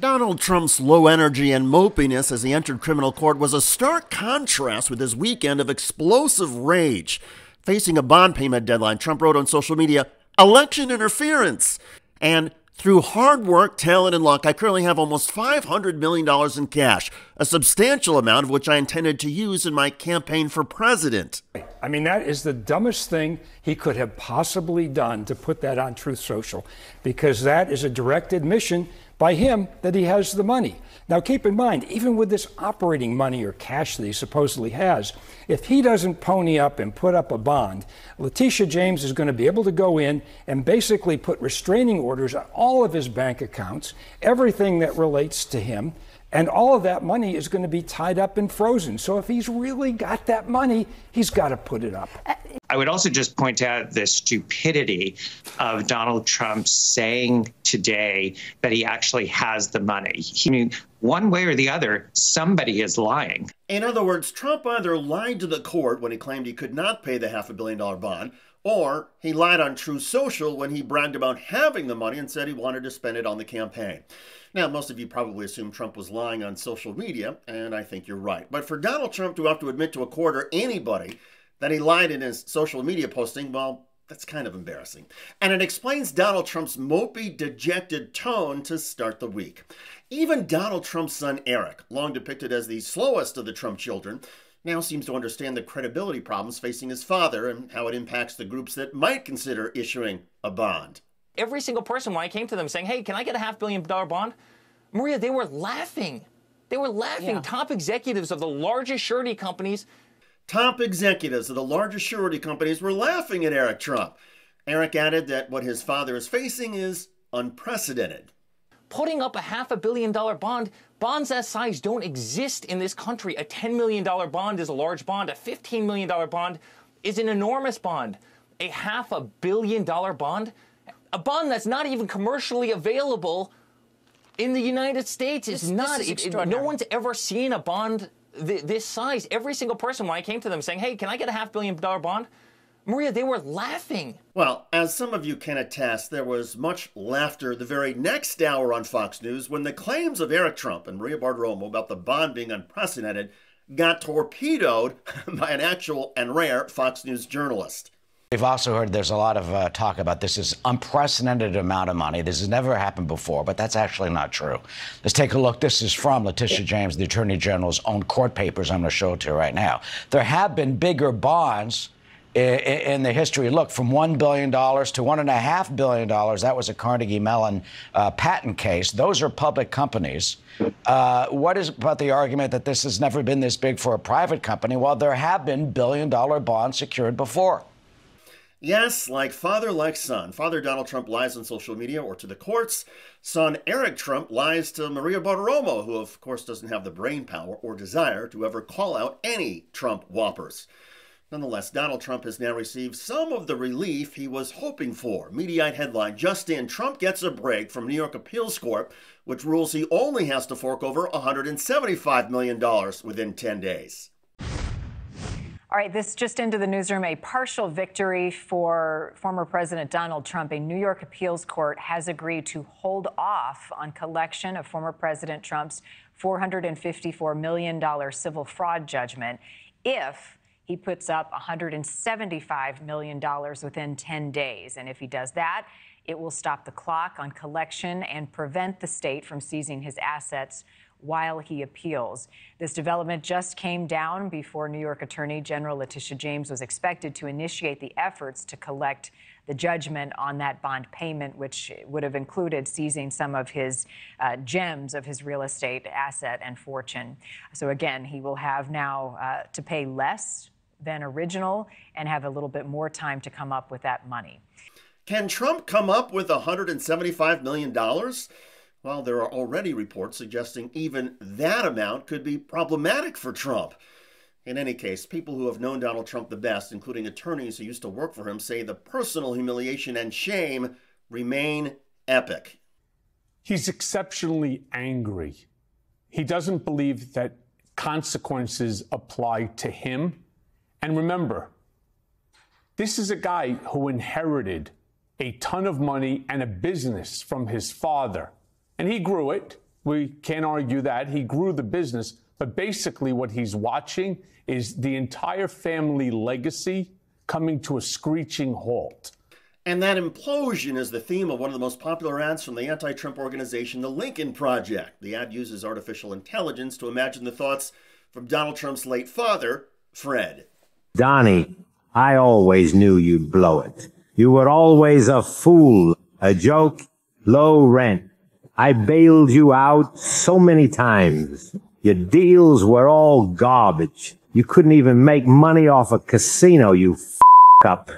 Donald Trump's low energy and mopiness as he entered criminal court was a stark contrast with his weekend of explosive rage. Facing a bond payment deadline, Trump wrote on social media, election interference. And through hard work, talent, and luck, I currently have almost $500 million in cash, a substantial amount of which I intended to use in my campaign for president. I mean, that is the dumbest thing he could have possibly done to put that on Truth Social, because that is a direct admission by him that he has the money. Now, keep in mind, even with this operating money or cash that he supposedly has, if he doesn't pony up and put up a bond, Letitia James is going to be able to go in and basically put restraining orders on all of his bank accounts, everything that relates to him. And all of that money is going to be tied up and frozen. So if he's really got that money, he's got to put it up. I would also just point out the stupidity of Donald Trump saying today that he actually has the money. He, I mean, one way or the other, somebody is lying. In other words, Trump either lied to the court when he claimed he could not pay the half a billion dollar bond, or he lied on Truth Social when he bragged about having the money and said he wanted to spend it on the campaign. Now, most of you probably assume Trump was lying on social media, and I think you're right. But for Donald Trump to have to admit to a court or anybody that he lied in his social media posting, well, that's kind of embarrassing. And it explains Donald Trump's mopey, dejected tone to start the week. Even Donald Trump's son Eric, long depicted as the slowest of the Trump children, now seems to understand the credibility problems facing his father and how it impacts the groups that might consider issuing a bond. Every single person, when I came to them saying, hey, can I get a half billion dollar bond? Maria, they were laughing. They were laughing. Yeah. Top executives of the largest surety companies Top executives of the largest surety companies were laughing at Eric Trump. Eric added that what his father is facing is unprecedented. Putting up a half a billion dollar bond. Bonds that size don't exist in this country. A $10 million bond is a large bond. A $15 million bond is an enormous bond. A half a billion dollar bond, a bond that's not even commercially available in the United States is This- not. is it- it- no one's ever seen a bond th- this size. Every single person, when I came to them saying, hey, can I get a half billion dollar bond? Maria, they were laughing. Well, as some of you can attest, there was much laughter the very next hour on Fox News when the claims of Eric Trump and Maria Bartiromo about the bond being unprecedented got torpedoed by an actual and rare Fox News journalist. We've also heard there's a lot of uh, talk about this is unprecedented amount of money. This has never happened before, but that's actually not true. Let's take a look. This is from Letitia James, the Attorney General's own court papers. I'm going to show it to you right now. There have been bigger bonds i- i- in the history. Look, from $1 billion to $1.5 billion, that was a Carnegie Mellon uh, patent case. Those are public companies. Uh, what is about the argument that this has never been this big for a private company? Well, there have been billion dollar bonds secured before. Yes, like father, like son. Father Donald Trump lies on social media or to the courts. Son Eric Trump lies to Maria Bartiromo, who, of course, doesn't have the brain power or desire to ever call out any Trump whoppers. Nonetheless, Donald Trump has now received some of the relief he was hoping for. Mediaite headline Just in Trump gets a break from New York Appeals Court, which rules he only has to fork over $175 million within 10 days. All right, this just into the newsroom. A partial victory for former President Donald Trump. A New York appeals court has agreed to hold off on collection of former President Trump's $454 million civil fraud judgment if he puts up $175 million within 10 days. And if he does that, it will stop the clock on collection and prevent the state from seizing his assets while he appeals. This development just came down before New York Attorney General Letitia James was expected to initiate the efforts to collect the judgment on that bond payment, which would have included seizing some of his uh, gems of his real estate asset and fortune. So again, he will have now uh, to pay less than original and have a little bit more time to come up with that money. Can Trump come up with $175 million? Well, there are already reports suggesting even that amount could be problematic for Trump. In any case, people who have known Donald Trump the best, including attorneys who used to work for him, say the personal humiliation and shame remain epic. He's exceptionally angry. He doesn't believe that consequences apply to him. And remember, this is a guy who inherited a ton of money and a business from his father. And he grew it. We can't argue that. He grew the business. But basically, what he's watching is the entire family legacy coming to a screeching halt. And that implosion is the theme of one of the most popular ads from the anti Trump organization, the Lincoln Project. The ad uses artificial intelligence to imagine the thoughts from Donald Trump's late father, Fred. Donnie, I always knew you'd blow it. You were always a fool, a joke, low rent. I bailed you out so many times. Your deals were all garbage. You couldn't even make money off a casino, you f up.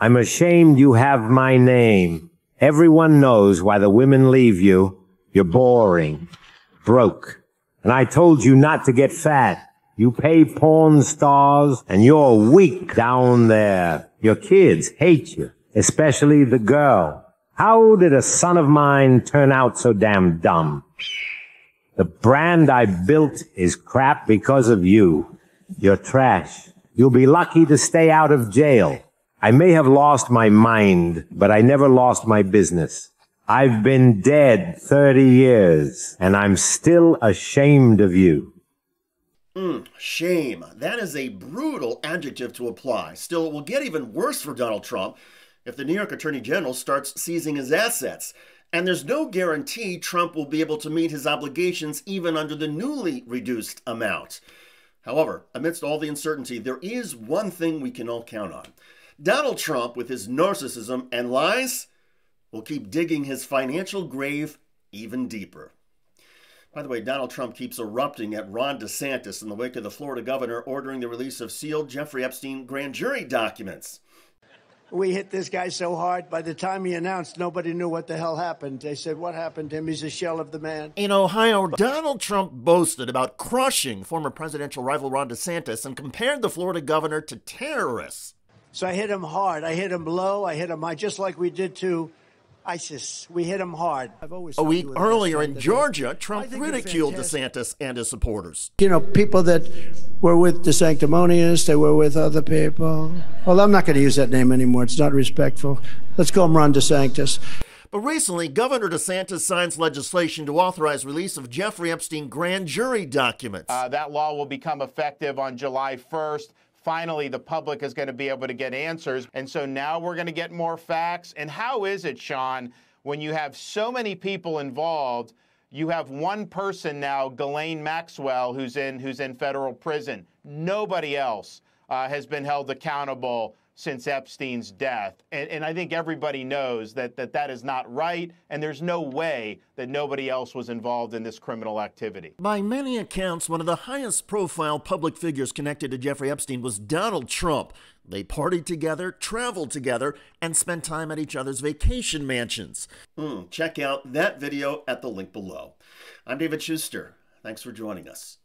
I'm ashamed you have my name. Everyone knows why the women leave you. You're boring, broke. And I told you not to get fat. You pay porn stars and you're weak down there. Your kids hate you, especially the girl. How did a son of mine turn out so damn dumb? The brand I built is crap because of you. You're trash. You'll be lucky to stay out of jail. I may have lost my mind, but I never lost my business. I've been dead 30 years, and I'm still ashamed of you. Mm, shame. That is a brutal adjective to apply. Still, it will get even worse for Donald Trump if the New York Attorney General starts seizing his assets. And there's no guarantee Trump will be able to meet his obligations even under the newly reduced amount. However, amidst all the uncertainty, there is one thing we can all count on. Donald Trump, with his narcissism and lies, will keep digging his financial grave even deeper. By the way, Donald Trump keeps erupting at Ron DeSantis in the wake of the Florida governor ordering the release of sealed Jeffrey Epstein grand jury documents. We hit this guy so hard, by the time he announced, nobody knew what the hell happened. They said, What happened to him? He's a shell of the man. In Ohio, Donald Trump boasted about crushing former presidential rival Ron DeSantis and compared the Florida governor to terrorists. So I hit him hard. I hit him low. I hit him high, just like we did to ISIS. We hit them hard. A week earlier in Georgia, Trump ridiculed DeSantis and his supporters. You know, people that were with DeSanctimonious, they were with other people. Well, I'm not going to use that name anymore. It's not respectful. Let's call him Ron DeSantis. But recently, Governor DeSantis signs legislation to authorize release of Jeffrey Epstein grand jury documents. Uh, that law will become effective on July 1st finally the public is going to be able to get answers. And so now we're going to get more facts. And how is it, Sean, when you have so many people involved? You have one person now, Ghislaine Maxwell, who's in who's in federal prison. Nobody else uh, has been held accountable since Epstein's death. And, and, I think everybody knows that, that that is not right, and there's no way that nobody else was involved in this criminal activity. By many accounts, one of the highest profile public figures connected to Jeffrey Epstein was Donald Trump. They partied together, traveled together, and spent time at each other's vacation mansions. Mm, check out that video at the link below. I'm David Shuster. Thanks for joining us.